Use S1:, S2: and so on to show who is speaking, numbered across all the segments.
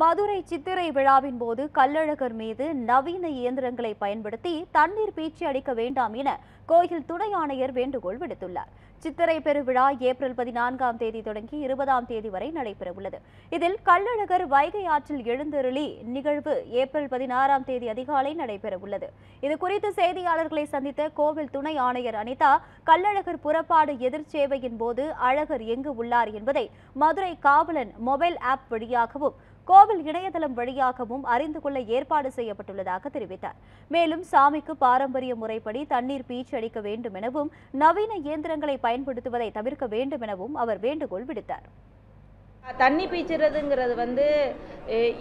S1: மதுரை சித்திரை விழாவின் போது கள்ளழகர் மீது நவீன இயந்திரங்களை பயன்படுத்தி தண்ணீர் பீச்சி அடிக்க வேண்டாம் என கோயில் துணை ஆணையர் வேண்டுகோள் விடுத்துள்ளார். சித்திரை பெருவிழா ஏப்ரல் பதினான்காம் தேதி தொடங்கி இருபதாம் தேதி வரை நடைபெறவுள்ளது. இதில் கள்ளழகர் வைகை ஆற்றில் எழுந்தருளி நிகழ்வு ஏப்ரல் பதினாறாம் தேதி அதிகாலை நடைபெறவுள்ளது. இது குறித்து செய்தியாளர்களை சந்தித்த கோவில் துணை ஆணையர் அனிதா கள்ளழகர் புறப்பாடு எதிர்ச்சேவையின் போது அழகர் எங்கு உள்ளார் என்பதை மதுரை காவலன் மொபைல் ஆப் வழியாகவும் கோவில் இணையதளம் வழியாகவும் அறிந்து கொள்ள ஏற்பாடு செய்யப்பட்டுள்ளதாக தெரிவித்தார். மேலும் சாமிக்கு பாரம்பரிய முறைப்படி தண்ணீர் பீச்சு அடிக்க வேண்டும் எனவும் நவீன இயந்திரங்களை பயன்படுத்துவதை தவிர்க்க வேண்டும் எனவும் அவர் வேண்டுகோள் விடுத்தார்.
S2: தண்ணி பீச்சுறதுங்கிறது வந்து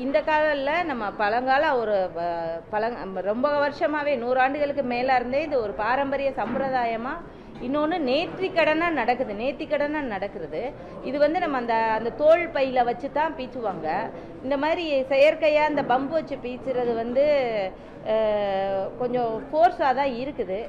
S2: இந்த காலில் நம்ம பழங்கால ஒரு பழங் ரொம்ப வருஷமாவே நூறாண்டுகளுக்கு மேல இருந்தே இது ஒரு பாரம்பரிய சம்பிரதாயமா இன்னொன்று நேர்த்திக்கடனாக நடக்குது நேர்த்திக்கடனாக நடக்கிறது. இது வந்து நம்ம அந்த அந்த தோல் பையில் வச்சு தான் பீச்சுவாங்க. இந்த மாதிரி செயற்கையாக அந்த பம்பு வச்சு பீச்சுறது வந்து கொஞ்சம் ஃபோர்ஸாக தான் இருக்குது.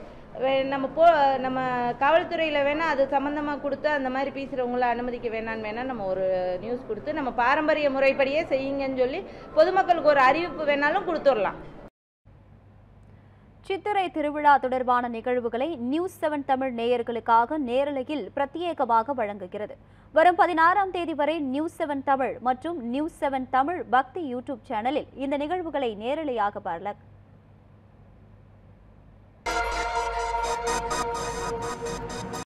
S2: வே- நம்ம போ நம்ம காவல்துறையில் வேணால் அது சம்மந்தமாக கொடுத்து அந்த மாதிரி பீசுகிறவங்கள அனுமதிக்க வேணான்னு வேணால் நம்ம ஒரு நியூஸ் கொடுத்து நம்ம பாரம்பரிய முறைப்படியே செய்யுங்கன்னு சொல்லி பொதுமக்களுக்கு ஒரு அறிவிப்பு வேணாலும் கொடுத்துடலாம்.
S1: சித்திரை திருவிழா தொடர்பான நிகழ்வுகளை நியூஸ் செவன் தமிழ் நேயர்களுக்காக நேரலையில் பிரத்யேகமாக வழங்குகிறது. வரும் பதினாறாம் தேதி வரை நியூஸ் செவன் தமிழ் மற்றும் நியூஸ் செவன் தமிழ் பக்தி யூடியூப் சேனலில் இந்த நிகழ்வுகளை நேரலையாக பார்க்க